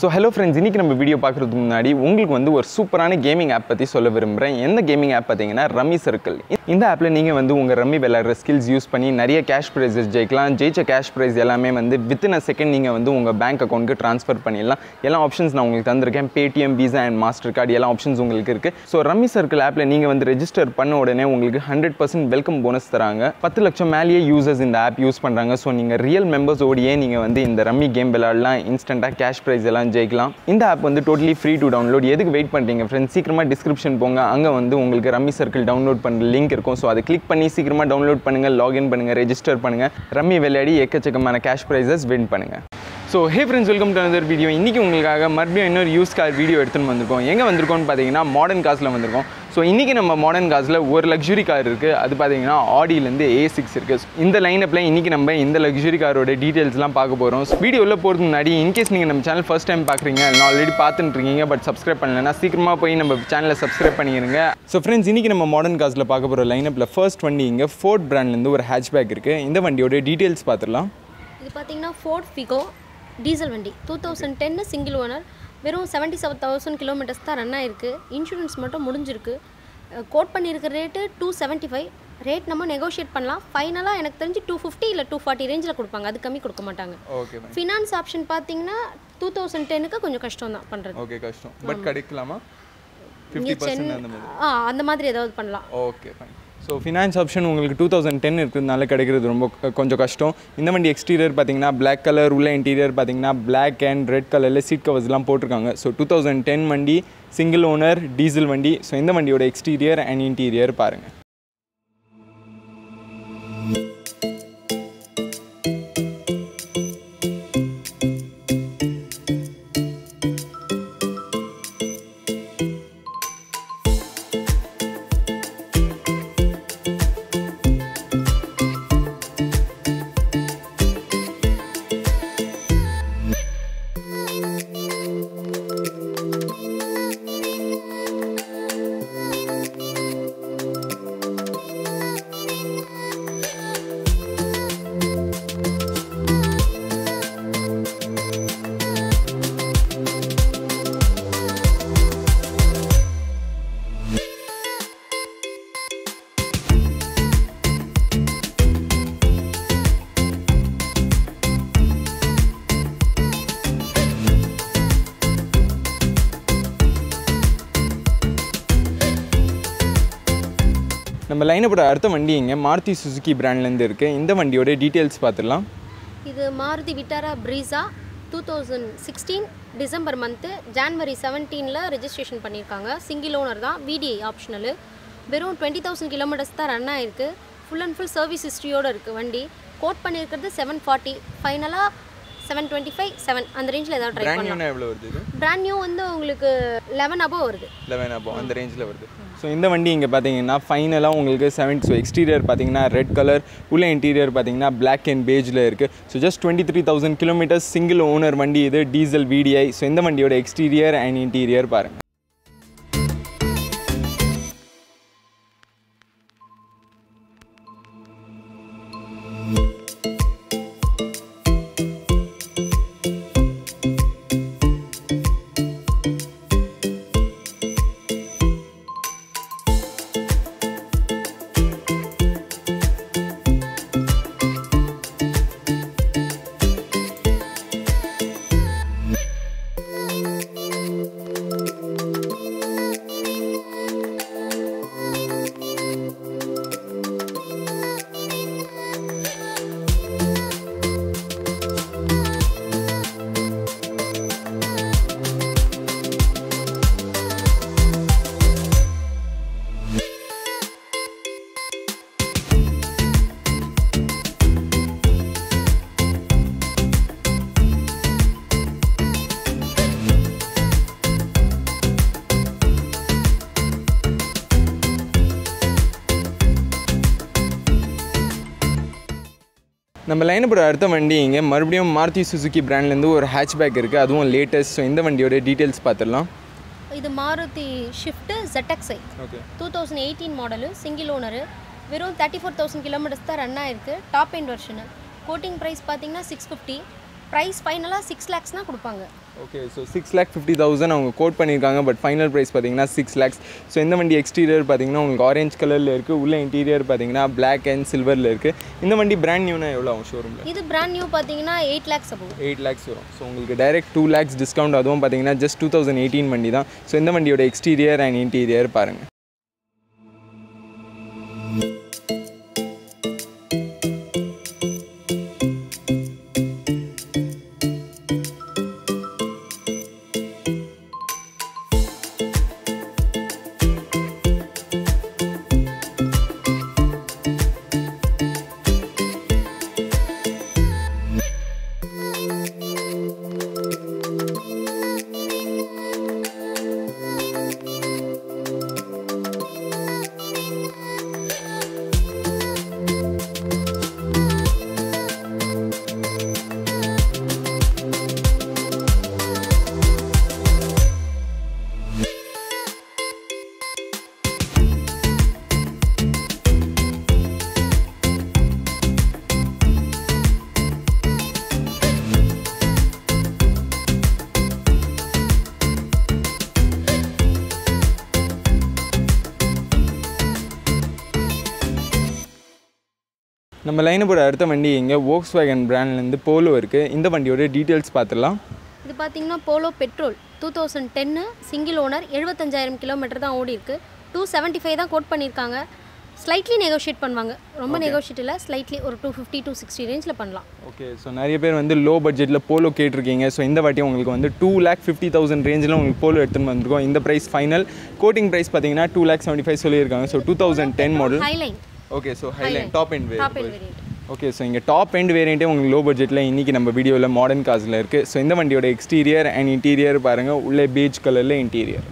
So hello friends இன்றைக்கி நம்ம video பார்க்குறதுக்கு முன்னாடி உங்களுக்கு வந்து ஒரு சூப்பரான கேமிங் ஆப் பற்றி சொல்ல விரும்புகிறேன் எந்த கேமிங் ஆப் பார்த்தீங்கன்னா ரம்மி சர்க்கிள் இந்த ஆப்பில் நீங்கள் வந்து உங்கள் ரம்மி விளையாடுற ஸ்கில்ஸ் யூஸ் பண்ணி நிறைய கேஷ் ப்ரைஸஸ் ஜெயிக்கலாம். ஜெயிச்ச கேஷ் ப்ரைஸ் எல்லாமே வந்து வித்தின் அ செகண்ட் நீங்கள் வந்து உங்கள் பேங்க் அக்கௌண்ட்டுக்கு ட்ரான்ஸ்ஃபர் பண்ணிடலாம். எல்லா ஆப்ஷன்ஸ் நான் உங்களுக்கு தந்திருக்கேன். Paytm Visa and Mastercard எல்லா ஆப்ஷன்ஸ் உங்களுக்கு இருக்குது ஸோ ரம்மி சர்க்கிள் ஆப்பில் நீங்கள் வந்து ரெஜிஸ்டர் பண்ண உடனே உங்களுக்கு ஹண்ட்ரட் பர்சன்ட் வெல்கம் போனஸ் தராங்க. பத்து லட்சம் மேலேயே யூசர்ஸ் இந்த ஆப் யூஸ் பண்ணுறாங்க ஸோ நீங்கள் ரியல் மெம்பர்ஸோடையே நீங்கள் வந்து இந்த ரம்மி கேம் விளையாடலாம். இன்ஸ்டண்ட்டாக கேஷ் ப்ரைஸ் எல்லாம் ஜெயிக்கலாம். இந்த ஆப் வந்து டோட்டலி ஃப்ரீ டு டவுன்லோட் எதுக்கு வெயிட் பண்ணுறீங்க ஃப்ரெண்ட்ஸ் சீக்கிரமாக டிஸ்கிரிப்ஷன் போங்க. அங்கே வந்து உங்களுக்கு ரம்மி சர்க்கிள் டவுன்லோட் பண்ணுற லிங்க் இருக்கும். ஸோ அதை கிளிக் பண்ணி சீக்கிரமாக டவுன்லோட் பண்ணுங்கள் லாகின் பண்ணுங்கள் ரெஜிஸ்டர் பண்ணுங்கள் ரம்மி விளையாடி எக்கச்சக்கமான கேஷ் ப்ரைஸஸ் வின் பண்ணுங்கள் so hey friends welcome to another video இன்றைக்கி உங்களுக்காக மறுபடியும் இன்னொரு யூஸ் கார் வீடியோ எடுத்துன்னு வந்திருக்கோம். எங்கே வந்திருக்கோம்னு பார்த்தீங்கன்னா மாடர்ன் காசில் வந்திருக்கோம். ஸோ இன்றைக்கி நம்ம மாடர்ன் காசில் ஒரு லக்ஸுரி கார் இருக்குது அது பார்த்தீங்கன்னா ஆடியிலேருந்து ஏ சிக்ஸ் இருக்குது இந்த லைனப்பில் இன்றைக்கி நம்ம இந்த லக்ஸுரி காரோட டீட்டெயில்ஸ்லாம் பார்க்க போகிறோம் வீடியோவில் போகிறதுக்கு முன்னாடி இன்கேஸ் நீங்கள் நம்ம சேனல் ஃபஸ்ட் டைம் பார்க்குறீங்க நான் ஆல்ரெடி பார்த்துட்டுருக்கீங்க பட் சப்ஸ்கிரைப் பண்ணலன்னா சீக்கிரமாக போய் நம்ம சேனலை சப்ஸ்கிரைப் பண்ணிடுங்க ஸோ ஃப்ரெண்ட்ஸ் இன்றைக்கி நம்ம மாடர்ன் காசில் பார்க்க போகிற லைனப்பில் ஃபர்ஸ்ட் வண்டி இங்கே ஃபோர்ட் பிராண்ட்லேருந்து ஒரு ஹேட்ச்பேக் இருக்குது இந்த வண்டியோட டீட்டெயில்ஸ் பார்த்துடலாம். இது பார்த்தீங்கன்னா ஃபோர்ட் ஃபிகோ டீசல் வண்டி. Two thousand ten single owner வெறும் செவன்ட்டி செவன் தௌசண்ட் கிலோமீட்டர்ஸ் தான் ரன் ஆயிருக்கு. இன்சூரன்ஸ் மட்டும் முடிஞ்சிருக்கு. கோட் பண்ணியிருக்க rate two seventy five rate நம்ம நெகோஷியேட் பண்ணலாம். ஃபைனலாக எனக்கு தெரிஞ்சு டூ ஃபிஃப்டி இல்லை டூ ஃபார்ட்டி ரேஞ்சில் கொடுப்பாங்க. அது கம்மி கொடுக்க மாட்டாங்க. ஓகே ஃபினான்ஸ் ஆப்ஷன் பார்த்தீங்கன்னா டூ தௌசண்ட் டென்னுக்கு கொஞ்சம் கஷ்டம் தான் பண்ணுறது ஓகே கஷ்டம். பட் கிடைக்கலாமா? ஆ அந்த மாதிரி ஏதாவது பண்ணலாம். Okay fine so finance option உங்களுக்கு டூ தௌசண்ட் டென் இருக்கிறதுனால கிடைக்கிறது ரொம்ப கொஞ்சம் கஷ்டம். இந்த வண்டி எக்ஸ்டீரியர் பார்த்தீங்கன்னா பிளாக் கலர் உள்ள இன்டீரியர் பார்த்தீங்கன்னா பிளாக் அண்ட் ரெட் கலரில் சீட் கவர்ஸ்லாம் போட்டிருக்காங்க. ஸோ டூ தௌசண்ட் டென் வண்டி சிங்கிள் ஓனர் டீசல் வண்டி. ஸோ இந்த வண்டியோட எக்ஸ்டீரியர் அண்ட் இன்டீரியர் பாருங்கள் லைனப்போட அடுத்த வண்டி இங்கே மாருதி சுசுகி பிராண்ட்லேருந்து இருக்குது இந்த வண்டியோட டீட்டெயில்ஸ் பார்த்துடலாம் இது Maruti Vitara Brezza two thousand sixteen December month January செவன்டீனில் registration பண்ணியிருக்காங்க சிங்கிள் ஓனர் தான் விடிஐ ஆப்ஷனலு வெறும் டுவெண்ட்டி தௌசண்ட் கிலோமீட்டர்ஸ் தான் ரன் ஆகிருக்கு ஃபுல் அண்ட் ஃபுல் சர்வீஸ் ஹிஸ்ட்ரியோடு இருக்குது வண்டி. கோட் பண்ணியிருக்கிறது செவன் ஃபார்ட்டி ஃபைனலாக செவன் டுவெண்ட்டி ஃபைவ் செவன் அந்த ரேஞ்சில் ஏதாவது ட்ரை பண்ணலாம். எவ்வளோ வருது பிராண்ட் நியூ வந்து உங்களுக்கு லெவன் அபோவ் வருது. லெவன் அப்போ அந்த ரேஞ்சில் வருது. ஸோ இந்த வண்டி இங்கே பார்த்தீங்கன்னா ஃபைனலாக உங்களுக்கு செவன் ஸோ எக்ஸ்டீரியர் பார்த்தீங்கன்னா ரெட் கலர் உள்ள இன்டீரியர் பார்த்தீங்கன்னா Black அண்ட் பேஜில் இருக்குது so just twenty three thousand kilometers single owner வண்டி இது டீசல் VDI ஸோ இந்த வண்டியோட எக்ஸ்டீரியர் அண்ட் இன்டீரியர் பாருங்கள் நம்ம லைனப்போட அடுத்த வண்டி இங்கே. மறுபடியும் மாருதி சுசுகி பிராண்ட்லேருந்து ஒரு ஹேட்ச்பேக் இருக்குது அதுவும் லேட்டஸ்ட் ஸோ இந்த வண்டியோட டீட்டெயில்ஸ் பார்த்துடலாம் இது Maruti Swift okay two thousand eighteen model single owner வெறும் தேர்ட்டி ஃபோர் தௌசண்ட் கிலோமீட்டர்ஸ் தான் ரன் ஆயிருக்கு. Top end version quoting price பார்த்தீங்கன்னா சிக்ஸ் ஃபிஃப்டி ப்ரைஸ் ஃபைனலாக சிக்ஸ் லேக்ஸ்னால் கொடுப்பாங்க. Okay so six lakh fifty thousand அவங்க கோட் பண்ணியிருக்காங்க பட் ஃபைனல் ப்ரைஸ் பார்த்தீங்கன்னா சிக்ஸ் லேக்ஸ் ஸோ இந்த வண்டி எக்ஸ்டீரியர் பார்த்தீங்கன்னா உங்களுக்கு ஆரஞ்ச் கலரில் இருக்குது உள்ள இன்டீரியர் பார்த்தீங்கன்னா பிளாக் அண்ட் சில்வரில் இருக்குது இந்த வண்டி பிராண்ட் நியூனா எவ்வளோ ஆகும் ஷோரூமில் இது பிராண்ட் நியூ பார்த்தீங்கன்னா eight lakhs above eight lakhs வரும். ஸோ உங்களுக்கு டைரக்ட் டூ லேக்ஸ் டிஸ்கவுண்ட் அதுவும் பார்த்தீங்கன்னா ஜஸ்ட் டூ தௌசண்ட் எயிட்டீன் வண்டி தான். ஸோ இந்த வண்டியோட எக்ஸ்டீரியர் அண்ட் இன்டீரியர் பாருங்கள் நம்ம லைனை போட அடுத்த வண்டி இங்கே வோக்ஸ் வேகன் பிராண்ட்லேருந்து போலோ இருக்குது இந்த வண்டியோட டீட்டெயில்ஸ் பார்த்துடலாம் இது பார்த்தீங்கன்னா Polo petrol two thousand ten single owner எழுபத்தஞ்சாயிரம் கிலோமீட்டர் தான் ஓடி இருக்கு. டூ செவன்ட்டி ஃபைவ் தான் கோட் பண்ணியிருக்காங்க ஸ்லைட்லி நெகோஷியேட் பண்ணுவாங்க. ரொம்ப நெகோஷியேட் இல்லை ஸ்லைட்லி ஒரு டூ ஃபிஃப்டி டூ சிக்ஸ்டி ரேஞ்சில் பண்ணலாம். ஓகே ஸோ நிறைய பேர் வந்து லோ பட்ஜெட்டில் போலோ கேட்டிருக்கீங்க. ஸோ இந்த வாட்டி உங்களுக்கு வந்து டூ லேக் ஃபிஃப்டி தௌசண்ட் ரேஞ்சில் உங்களுக்கு போலோ எடுத்துன்னு வந்திருக்கோம். இந்த ப்ரைஸ் ஃபைனல் கோட்டிங் ப்ரைஸ் பார்த்தீங்கன்னா டூ லேக் செவன்ட்டி ஃபைவ் சொல்லியிருக்காங்க. So two thousand ten model Highline okay so Highline top end top end variant okay so இங்கே டாப் எண்ட் வேரியண்ட்டே உங்களுக்கு லோ பட்ஜெட்டில் இன்றைக்கி நம்ம வீடியோவில் மாடர்ன் காசில் இருக்குது ஸோ இந்த வண்டியோட எக்ஸ்டீரியர் அண்ட் இன்டீரியர் பாருங்கள் உள்ளே பீச் கலரில் இன்டீரியர்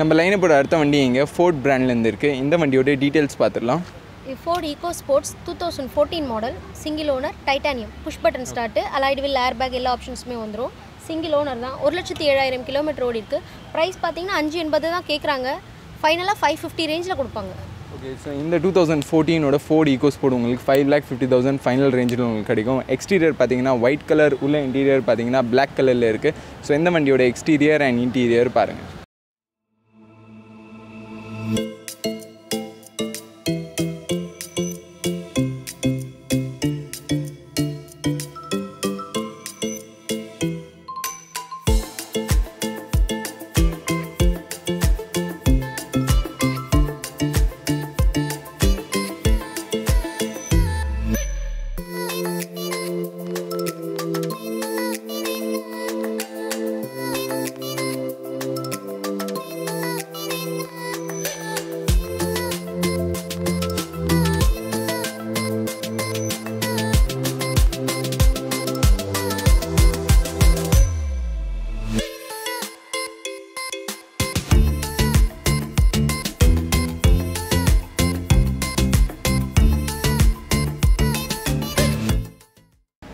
நம்ம லைனை போட அடுத்த வண்டி இங்கே ஃபோர்ட் பிராண்ட்லேருந்து இருக்குது இந்த வண்டியோட டீட்டெயில்ஸ் பார்த்துடலாம் Ford Eco Sports two thousand fourteen model single owner titanium push button start alloyed wheel air bag எல்லா ஆப்ஷன்ஸுமே வந்துடும் சிங்கிள் ஓனர் தான். ஒரு லட்சத்தி ஏழாயிரம் கிலோமீட்டர் ஓடி இருக்கு. ப்ரைஸ் பார்த்தீங்கன்னா அஞ்சு எண்பது தான் கேட்குறாங்க ஃபைனலாக ஃபைவ் ஃபிஃப்டி ரேஞ்சில் கொடுப்பாங்க. ஓகே ஸோ இந்த டூ தௌசண்ட் ஃபோர்டீனோட ஃபோர்ட் ஈகோ ஸ்போர்ட் உங்களுக்கு five lakh fifty thousand final ரேஞ்சில் உங்களுக்கு கிடைக்கும். எக்ஸ்டீரியர் பார்த்தீங்கன்னா ஒயிட் கலர் உள்ள இன்டீரியர் பார்த்தீங்கன்னா பிளாக் கலரில் இருக்குது ஸோ இந்த வண்டியோட எக்ஸ்டீரியர் அண்ட் இன்டீரியர் பாருங்கள்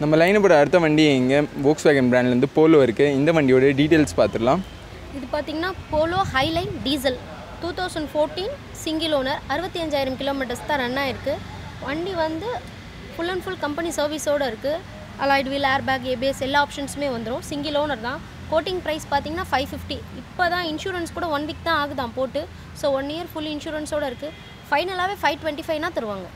நம்ம லைனை போட அடுத்த வண்டி இங்கே போக்ஸ் வேகன் பிராண்ட்லேருந்து போலோ இருக்குது இந்த வண்டியோட டீட்டெயில்ஸ் பார்த்துடலாம் இது பார்த்தீங்கன்னா Polo Highline diesel two thousand fourteen single owner அறுபத்தி அஞ்சாயிரம் கிலோமீட்டர்ஸ் தான் ரன் ஆயிருக்கு. வண்டி வந்து ஃபுல் அண்ட் ஃபுல் கம்பெனி சர்வீஸோடு இருக்குது alloyed wheel air bag ABS எல்லா ஆப்ஷன்ஸுமே வந்துடும் சிங்கிள் ஓனர் தான். கோட்டிங் ப்ரைஸ் பார்த்தீங்கன்னா ஃபைவ் ஃபிஃப்டி இப்போ தான் இன்சூரன்ஸ் கூட ஒன் வீக் தான் ஆகுதான் போட்டு. ஸோ ஒன் இயர் ஃபுல் இன்சூரன்ஸோடு இருக்குது ஃபைனலாகவே ஃபைவ் டுவெண்ட்டி ஃபைவ்னா தருவாங்க.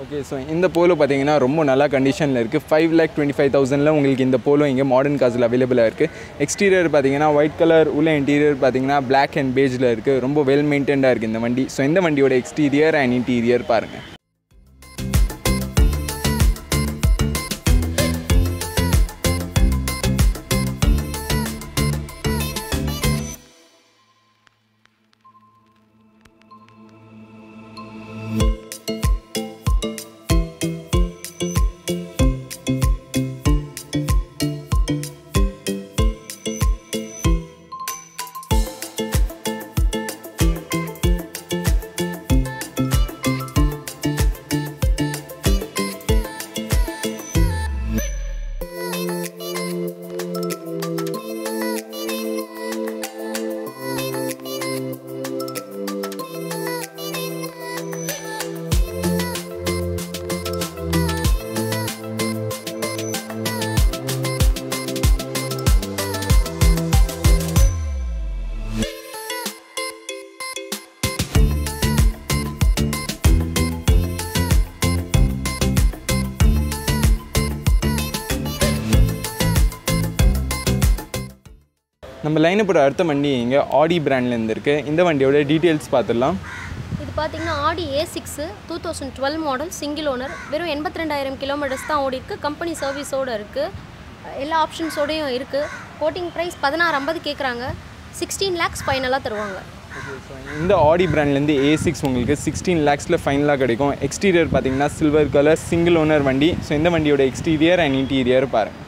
ஓகே ஸோ இந்த போலோ பார்த்தீங்கன்னா ரொம்ப நல்ல கண்டிஷனில் இருக்குது ஃபைவ் லேக் டுவெண்ட்டி ஃபைவ் தௌசண்டில் உங்களுக்கு இந்த போலோ இங்கே மாடர்ன் காசில் அவைலபிளாக இருக்குது எக்ஸ்டீரியர் பார்த்தீங்கன்னா ஒயிட் கலர் உள்ள இன்டீரியர் பார்த்தீங்கன்னா பிளாக் அண்ட் பேஜில் இருக்குது ரொம்ப வெல் மெயின்டைன்டாக இருக்குது இந்த வண்டி. ஸோ இந்த வண்டியோட எக்ஸ்டீரியர் அண்ட் இன்டீரியர் பாருங்கள் நம்ம லைனப்போட அடுத்த வண்டி இங்கே ஆடி பிராண்ட்லேருந்து இருக்குது இந்த வண்டியோட டீட்டெயில்ஸ் பார்த்துடலாம் இது பார்த்தீங்கன்னா Audi A six two thousand twelve model single owner வெறும் எண்பத்தி ரெண்டாயிரம் கிலோமீட்டர்ஸ் தான் ஓடி இருக்கு. கம்பெனி சர்வீஸோடு இருக்குது எல்லா ஆப்ஷன்ஸோடையும் இருக்குது கோட்டிங் ப்ரைஸ் பதினாறு ஐம்பது கேட்குறாங்க சிக்ஸ்டீன் லேக்ஸ் ஃபைனலாக தருவாங்க. இந்த ஆடி பிராண்ட்லேருந்து ஏ சிக்ஸ் உங்களுக்கு சிக்ஸ்டீன் லேக்ஸில் ஃபைனலாக கிடைக்கும். எக்ஸ்டீரியர் பார்த்தீங்கன்னா சில்வர் கலர் சிங்கிள் ஓனர் வண்டி. ஸோ இந்த வண்டியோட எக்ஸ்டீரியர் அண்ட் இன்டீரியர் பாருங்கள்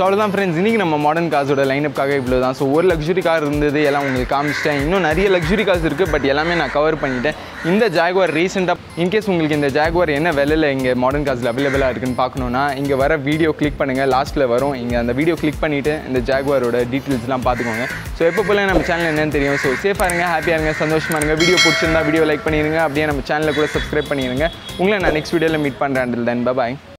ஸோ அவ்வளோதான் ஃப்ரெண்ட்ஸ் இன்றைக்கி நம்ம மாடர்ன் கார்ஸோட லைனப்காக இவ்வளோ தான் ஸோ ஒரு லக்ஸுரி கார் இருந்தது எல்லாம் உங்களுக்கு காமிச்சிட்டேன். இன்னும் நிறைய லக்ஸுரி கார்ஸ் இருக்குது பட் எல்லாமே நான் கவர் பண்ணிட்டேன். இந்த ஜாகுவார் ரீசெண்டாக இன்கேஸ் உங்களுக்கு இந்த ஜாகுவார் என்ன விலையில் இங்கே மாடர்ன் கார்ஸில் அவைலபிளாக இருக்குன்னு பார்க்கணுன்னா இங்கே வர வீடியோ கிளிக் பண்ணுங்கள் லாஸ்ட்டில் வரும். இங்கே அந்த வீடியோ கிளிக் பண்ணிவிட்டு இந்த ஜாகுவாரோட டீட்டெயில்ஸ்லாம் பார்த்துக்கோங்க. ஸோ எப்போ போல நம்ம சேனல் என்னன்னு தெரியும். ஸோ சேஃபாக இருங்க ஹாப்பியாக இருங்க சந்தோஷமாக இருங்க. வீடியோ பிடிச்சிருந்தா வீடியோ லைக் பண்ணிடுங்க அப்படியே நம்ம சேனலில் கூட சப்ஸ்கிரைப் பண்ணிடுங்க உங்களை நான் நெக்ஸ்ட் வீடியோவில் மீட் பண்ணுறேன் தென் பாய்